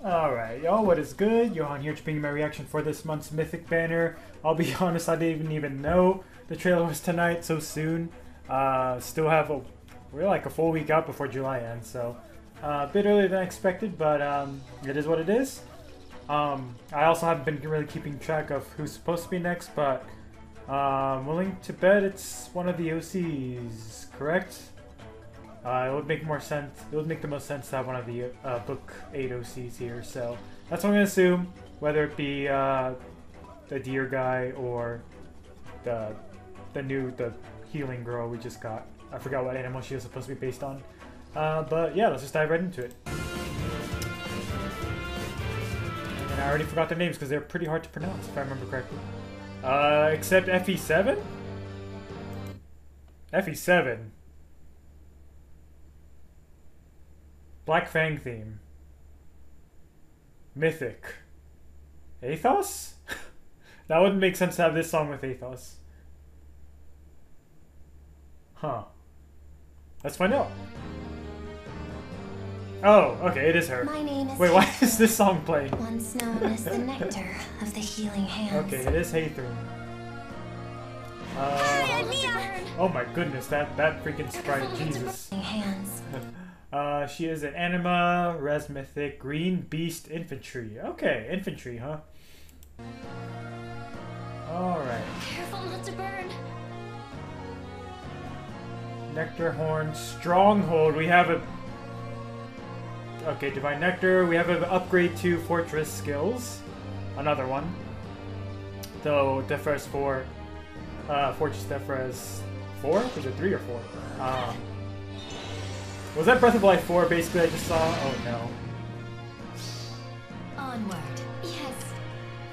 Alright, y'all, what is good? Johan here to bring you my reaction for this month's Mythic banner. I'll be honest, I didn't even know the trailer was tonight so soon. Uh, still have a, we're like a full week out before July ends, so uh, a bit earlier than expected, but um, it is what it is. Um, I also haven't been really keeping track of who's supposed to be next, but uh, I'm willing to bet it's one of the OCs, correct? Uh, it would make more sense. It would make the most sense to have one of the uh, book eight OCs here. So that's what I'm gonna assume. Whether it be uh, the deer guy or the the new the healing girl we just got. I forgot what animal she was supposed to be based on. Uh, but yeah, let's just dive right into it. And I already forgot their names because they're pretty hard to pronounce, if I remember correctly. Uh, except FE7? FE7. Black Fang theme. Mythic. Athos? that wouldn't make sense to have this song with Athos. Huh. Let's find out. Oh, okay, it is her. My name is Wait, why is this song playing? Once known as the nectar of the healing hands. Okay, it is Hathorn. Uh, oh my goodness, that, that freaking sprite, Jesus. Hands. Uh, she is an anima, res mythic, green beast infantry. Okay, infantry, huh? Alright. Careful not to burn. Nectar Horn, Stronghold. We have a. Okay, Divine Nectar. We have an upgrade to Fortress skills. Another one. Though Defres 4. Uh, Fortress Defres 4? Was it 3 or 4? Um, was that Breath of Life 4 basically I just saw? Oh no. Onward. Yes.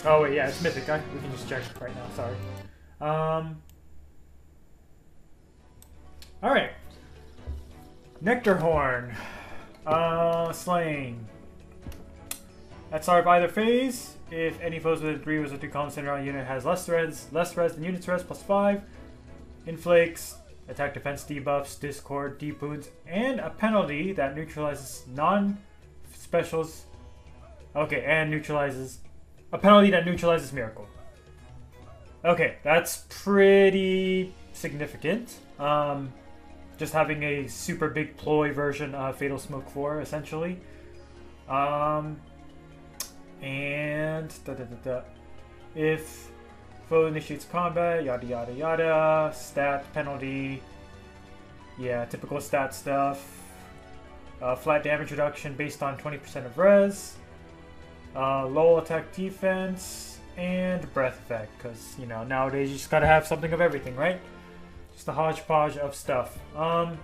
Oh wait, yeah, it's Mythic. I, we can just check right now, sorry. Um, Alright. Nectar Horn. Uh, Slaying. At start of either phase, if any foes within 3 was a two column center on unit has less threads, less threads than unit's res plus 5, inflakes, attack defense debuffs, discord, deep wounds, and a penalty that neutralizes non-specials. Okay, and neutralizes a penalty that neutralizes miracle. Okay, that's pretty significant. Um, just having a super big ploy version of Fatal Smoke 4, essentially. Um, and da, da, da. if foe initiates combat, yada yada yada, stat penalty, yeah, typical stat stuff. Uh, flat damage reduction based on 20% of res, uh, low attack defense, and breath effect. Because you know nowadays you just gotta have something of everything, right? Just a hodgepodge of stuff. Um,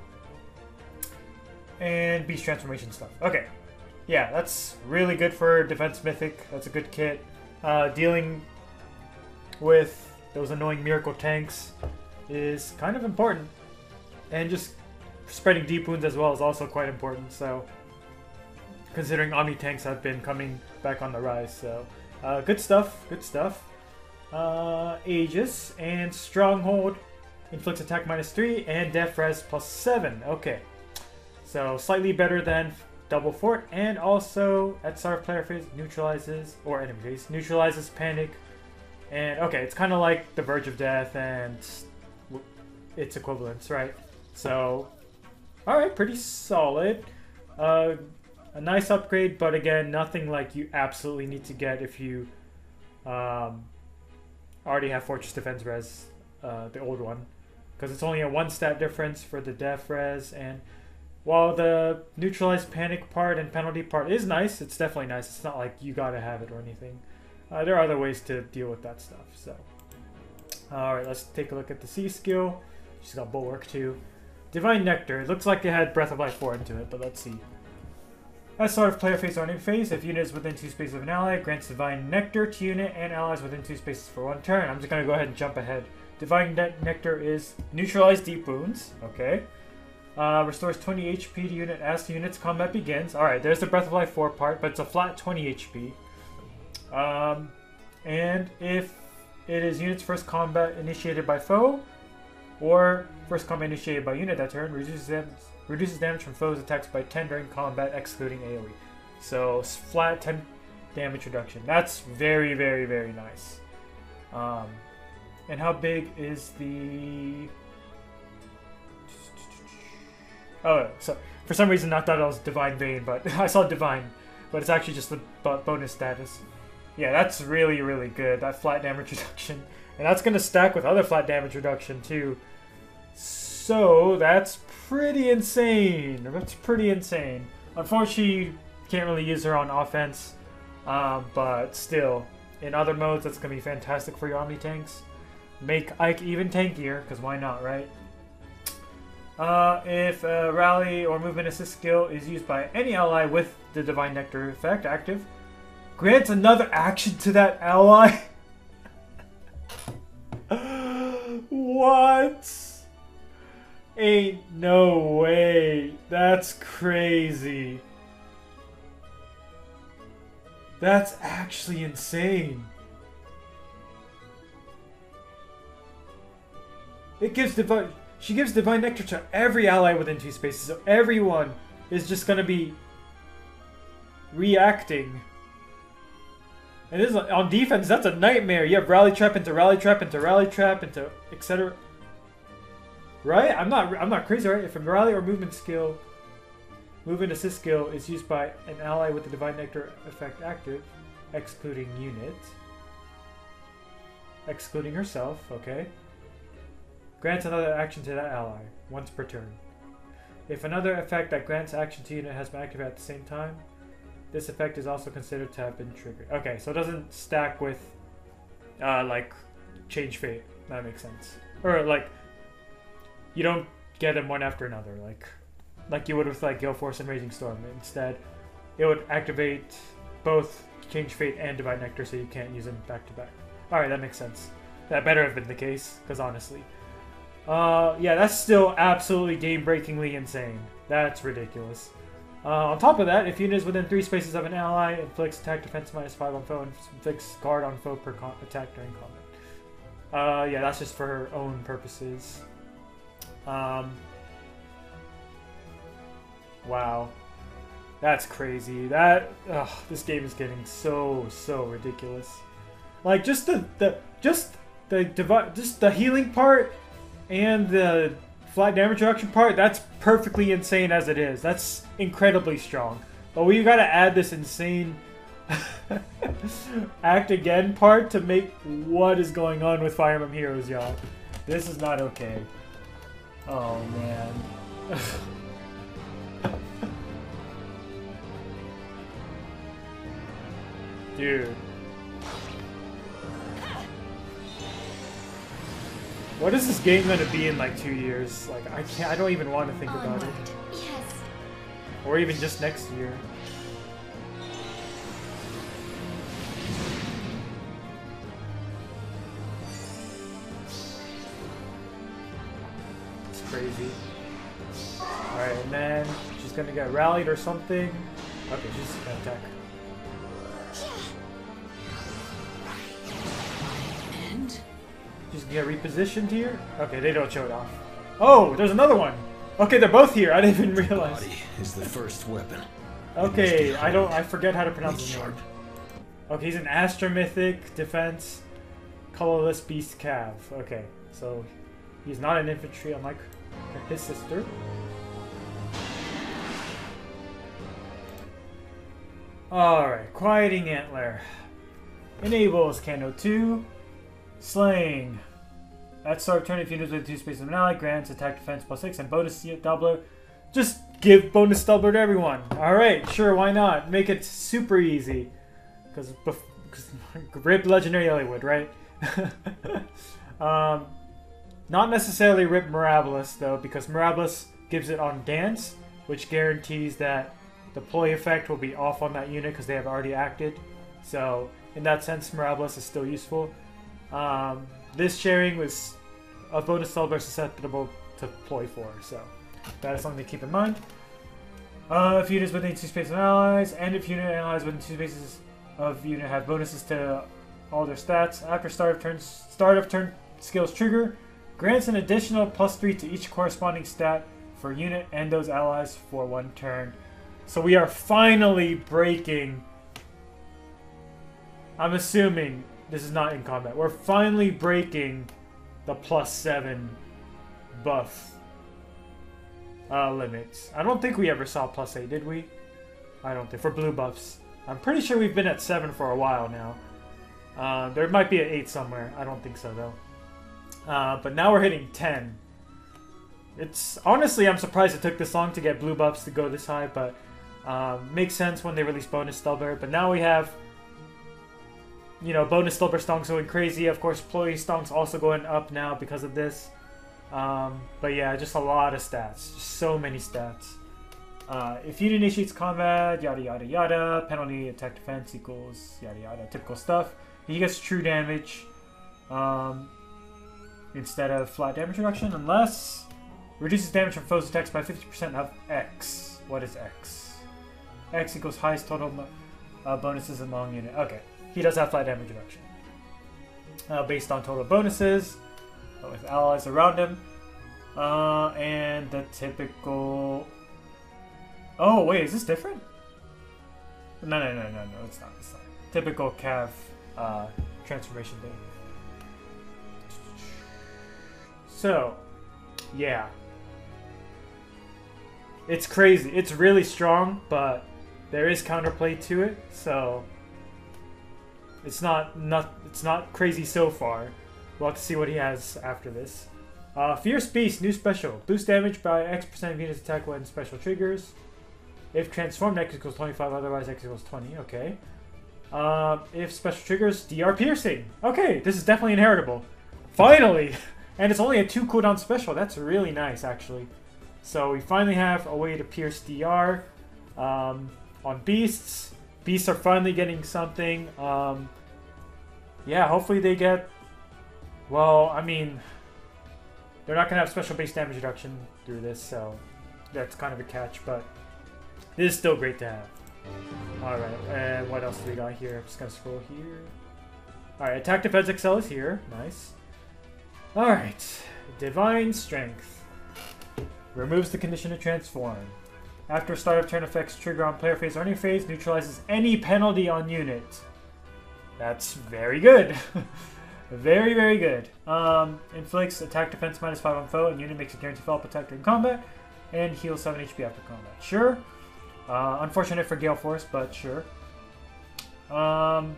and beast transformation stuff. Okay, yeah, that's really good for defense mythic. That's a good kit. Uh, dealing with those annoying miracle tanks is kind of important, and just spreading deep wounds as well is also quite important. So, considering Omni tanks have been coming back on the rise, so uh, good stuff. Good stuff. Uh, Aegis and Stronghold inflicts attack minus three and def res plus seven. Okay, so slightly better than double fort, and also at start of player phase neutralizes or enemy phase neutralizes panic. And okay, it's kind of like the Verge of Death and its equivalents, right? So, all right, pretty solid. Uh, a nice upgrade, but again, nothing like you absolutely need to get if you um, already have Fortress Defense Res, uh, the old one, because it's only a one stat difference for the Def Res and while the Neutralized panic part and penalty part is nice, it's definitely nice. It's not like you gotta have it or anything. Uh, there are other ways to deal with that stuff. So, all right, let's take a look at the C skill. She's got bulwark too. Divine Nectar. It looks like it had Breath of Life 4 into it, but let's see. As start of player phase enemy phase, if unit is within two spaces of an ally, grants Divine Nectar to unit and allies within two spaces for one turn. I'm just gonna go ahead and jump ahead. Divine ne Nectar is neutralize deep wounds. Okay. Uh, restores 20 HP to unit as the unit's combat begins. Alright, there's the Breath of Life 4 part, but it's a flat 20 HP. Um, and if it is unit's first combat initiated by foe, or First combat initiated by unit that turn reduces damage, reduces damage from foes attacks by 10 during combat, excluding AoE. So flat 10 damage reduction. That's very, very, very nice. Um, and how big is the? Oh, so for some reason I thought it was Divine Vein, but I saw Divine, but it's actually just the bonus status. Yeah, that's really, really good. That flat damage reduction. And that's going to stack with other flat damage reduction too. So that's pretty insane. That's pretty insane. Unfortunately, can't really use her on offense, um, but still, in other modes, that's going to be fantastic for your Omni tanks. Make Ike even tankier, because why not, right? Uh, if a rally or movement assist skill is used by any ally with the Divine Nectar effect active, grants another action to that ally. what? Ain't no way. That's crazy. That's actually insane. It gives divine. She gives divine nectar to every ally within two spaces, so everyone is just gonna be reacting. And this is on defense. That's a nightmare. You have rally trap into rally trap into rally trap into etc. Right? I'm not. I'm not crazy, right? If a rally or movement skill, movement assist skill is used by an ally with the divine nectar effect active, excluding unit, excluding herself. Okay. Grants another action to that ally once per turn. If another effect that grants action to unit has been activated at the same time, this effect is also considered to have been triggered. Okay, so it doesn't stack with, uh, like, change fate. That makes sense. Or like, you don't get them one after another, like, like you would with like Gale Force and Raging Storm. Instead, it would activate both change fate and divine nectar, so you can't use them back to back. All right, that makes sense. That better have been the case, because honestly, uh, yeah, that's still absolutely game-breakingly insane. That's ridiculous. Uh, on top of that, if unit is within three spaces of an ally, inflicts attack defense minus five on foe and inflicts guard on foe per attack during combat. Uh, yeah, that's just for her own purposes. Um, wow, that's crazy. That ugh, this game is getting so so ridiculous. Like just the the just the just the healing part and the flat damage reduction part, that's perfectly insane as it is. That's incredibly strong. But we gotta add this insane act again part to make what is going on with Fire Emblem Heroes, y'all. This is not okay. Oh man. Dude. What is this game gonna be in like two years? Like I can't I don't even want to think about it. Yes. Or even just next year. It's crazy. Alright, and then she's gonna get rallied or something. Okay, she's gonna attack. Gonna get repositioned here. Okay, they don't show it off. Oh, there's another one. Okay, they're both here. I didn't even realize. body is the first weapon. Okay, I don't. I forget how to pronounce his name. Okay, he's an Astra mythic defense, colorless beast cav. Okay, so he's not an infantry, unlike his sister. Alright, Quieting Antler. Enables Canto 2. Slaying. At start turn, if you units with two spaces of an ally, grants attack defense plus 6 and bonus doubler. Just give bonus doubler to everyone. Alright, sure, why not? Make it super easy. Because rip Legendary Hollywood, right? um, not necessarily rip Mirabilis, though, because Mirabilis gives it on Dance, which guarantees that the ploy effect will be off on that unit because they have already acted. So, in that sense, Mirabilis is still useful. Um, this sharing was a bonus doubler susceptible to ploy for, so that is something to keep in mind. Uh, if units within two spaces of allies, and if unit allies within two spaces of unit have bonuses to all their stats after start of turn, start of turn skills trigger, Grants an additional plus 3 to each corresponding stat for unit and those allies for one turn. So we are finally breaking. I'm assuming this is not in combat. We're finally breaking the plus 7 buff uh, limits. I don't think we ever saw plus 8, did we? I don't think. For blue buffs. I'm pretty sure we've been at 7 for a while now. Uh, there might be an 8 somewhere. I don't think so, though. Uh, but now we're hitting 10. It's honestly, I'm surprised it took this long to get blue buffs to go this high, but uh, makes sense when they release bonus doubler. But now we have, you know, bonus doubler stonks going crazy. Of course, ploy stonks also going up now because of this. Um, but yeah, just a lot of stats. Just so many stats. Uh, if you initiates combat, yada yada yada, penalty, attack, defense equals yada yada, typical stuff. He gets true damage um, instead of flat damage reduction, unless reduces damage from foes' attacks by 50% of X. What is X? X equals highest total uh, bonuses among unit. Okay, he does have flat damage reduction uh, based on total bonuses with allies around him, uh, and the typical Oh, wait, is this different? No, no, no, no, no, it's not. It's not. Typical Cav uh, transformation thing. So, yeah. It's crazy. It's really strong, but there is counterplay to it, so it's not not it's not crazy so far. We'll have to see what he has after this. Uh, Fierce Beast, new special. Boost damage by X percent of units attack when special triggers. If transformed, X equals 25, otherwise X equals 20. Okay. Uh, if special triggers, DR piercing. Okay, this is definitely inheritable. Finally! And it's only a 2 cooldown special. That's really nice, actually. So we finally have a way to pierce DR um, on beasts. Beasts are finally getting something. Um, yeah, hopefully they get... Well, I mean... They're not going to have special base damage reduction through this, so that's kind of a catch, but this is still great to have. Alright, and what else do we got here? I'm just gonna scroll here. Alright, Attack Defense Excel is here. Nice. Alright, Divine Strength. Removes the condition to transform. After start of turn effects trigger on player phase or any phase, neutralizes any penalty on unit. That's very good. very, very good. Um, inflicts attack defense minus 5 on foe, and unit makes a guaranteed follow-up attack during combat, and heals 7 HP after combat. Sure. Uh, unfortunate for Gale Force, but sure. Um,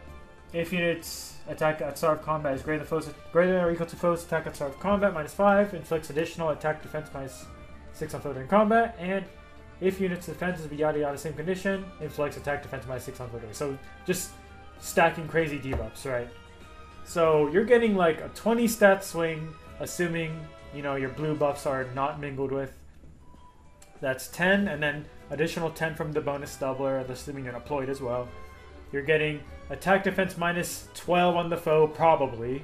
if units attack at start of combat is greater than foes, greater than or equal to foes attack at start of combat, minus five, inflicts additional attack defense minus six on foe during combat, and if units defense is yada yada same condition, inflicts attack defense minus six on. So just stacking crazy debuffs, right? So you're getting like a 20 stat swing, assuming you know your blue buffs are not mingled with. That's 10, and then additional 10 from the bonus doubler, assuming you're deployed as well. You're getting attack defense minus 12 on the foe, probably.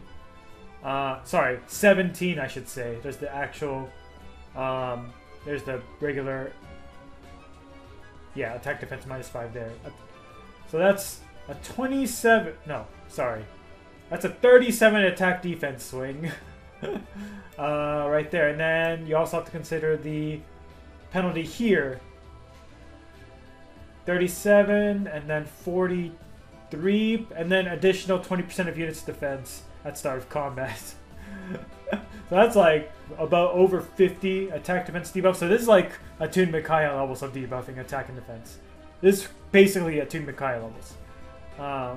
Uh, sorry, 17, I should say. There's the actual. Um, there's the regular. Yeah, attack defense minus 5 there. So that's a 27. No, sorry. That's a 37 attack defense swing. uh, right there. And then you also have to consider the penalty here 37 and then 43 and then additional 20% of units defense at start of combat. so that's like about over 50 attack defense debuff. So this is like Attune Micaiah levels of debuffing attack and defense. This is basically Attune Micaiah levels uh,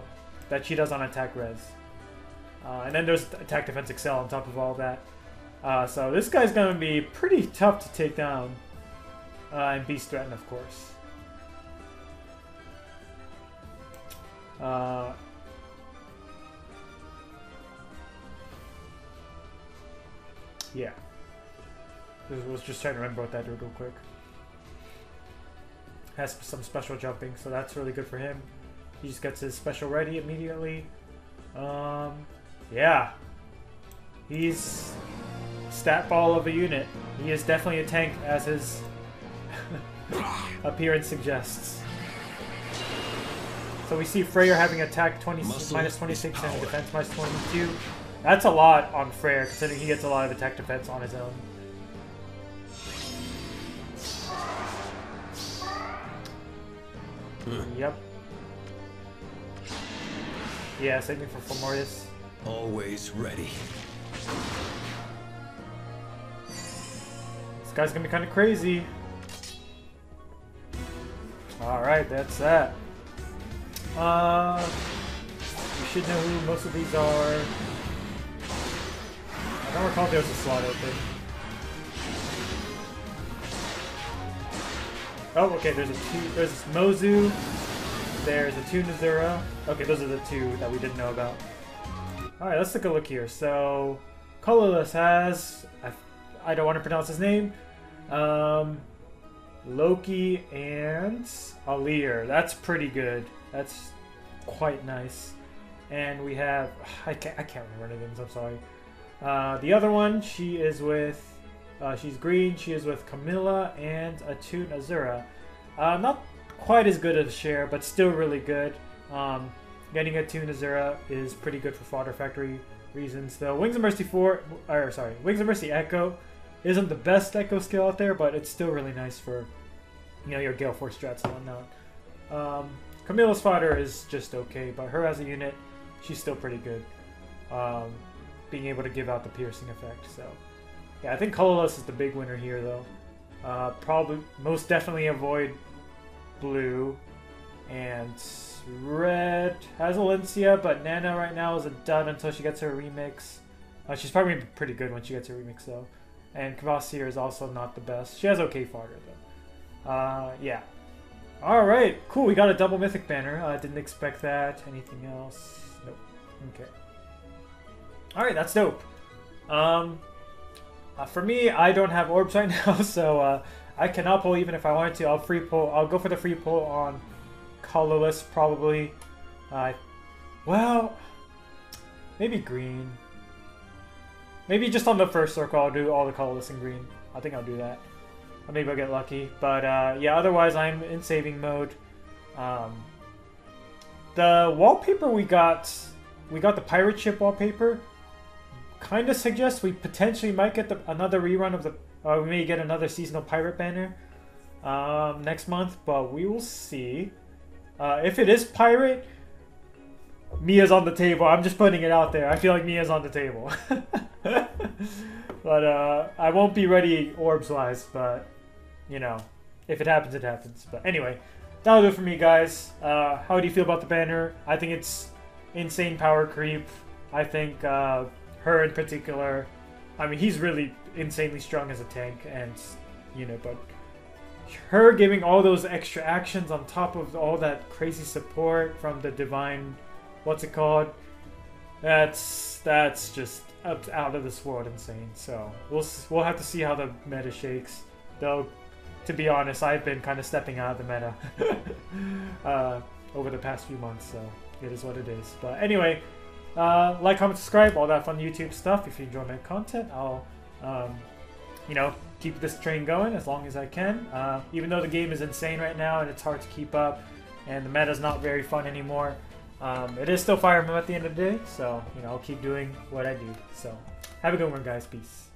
that she does on attack res. Uh, and then there's attack defense excel on top of all that. Uh, so this guy's gonna be pretty tough to take down. Uh, and Beast Threaten, of course. Yeah. I was just trying to remember what that did real quick. Has some special jumping, so that's really good for him. He just gets his special ready immediately. Um, yeah. He's stat ball of a unit. He is definitely a tank, as his appearance suggests. So we see Freyr having attack 20 minus 26 and defense minus 22. That's a lot on Freyr, considering he gets a lot of attack defense on his own. Yep. Yeah, same me for Fomortiis. Always ready. This guy's gonna be kind of crazy. Alright, that's that. Uh, you should know who most of these are. I don't recall there was a slot open. Oh, okay, there's a two, there's Mozu, there's a two Nazura. Okay, those are the two that we didn't know about. Alright, let's take a look here. So, Colorless has, I, I don't want to pronounce his name, um, Loki and Alear. That's pretty good. That's quite nice. And we have, I can't, I can't remember any I'm sorry. Uh, the other one, she is with, uh, she's green, she is with Camilla and Atun Azura. Uh, not quite as good as Cher, but still really good. Um, getting Atun Azura is pretty good for Fodder Factory reasons. The Wings of Mercy 4, or sorry, Wings of Mercy Echo isn't the best Echo skill out there, but it's still really nice for, you know, your Gale Force strats and whatnot. Um, Camilla's fodder is just okay, but her as a unit, she's still pretty good. Um, being able to give out the piercing effect, so. Yeah, I think Colorless is the big winner here, though. Uh, probably, most definitely avoid blue. And red has Alencia, but Nana right now is a dud until she gets her remix. Uh, she's probably pretty good when she gets her remix, though. And Kvasir is also not the best. She has okay fodder, though. Uh, yeah. Alright, cool. We got a double mythic banner. I didn't expect that. Anything else? Nope. Okay. Alright, that's dope. Um, uh, for me, I don't have orbs right now, so uh, I cannot pull even if I wanted to. I'll free pull. I'll go for the free pull on colorless, probably. Uh, well, maybe green. Maybe just on the first circle, I'll do all the colorless in green. I think I'll do that. Or maybe I'll get lucky. But uh, yeah, otherwise I'm in saving mode. Um, the wallpaper we got, we got the pirate ship wallpaper. Kind of suggests we potentially might get the, another rerun of the, or we may get another seasonal pirate banner um, next month, but we will see. Uh, if it is pirate, Mia's on the table. I'm just putting it out there. I feel like Mia's on the table. but uh, I won't be ready orbs wise, but you know, if it happens, it happens. But anyway, that'll do it for me, guys. Uh, how do you feel about the banner? I think it's insane power creep. I think uh, her in particular. I mean, he's really insanely strong as a tank, and you know, but her giving all those extra actions on top of all that crazy support from the divine, what's it called? That's that's just up out of this world insane. So we'll we'll have to see how the meta shakes. Though, to be honest, I've been kind of stepping out of the meta uh, over the past few months. So it is what it is. But anyway, uh, like, comment, subscribe, all that fun YouTube stuff. If you enjoy my content, I'll um, you know keep this train going as long as I can. Uh, even though the game is insane right now and it's hard to keep up, and the meta is not very fun anymore. Um, it is still Fire Emblem at the end of the day, so you know I'll keep doing what I do. So have a good one, guys. Peace.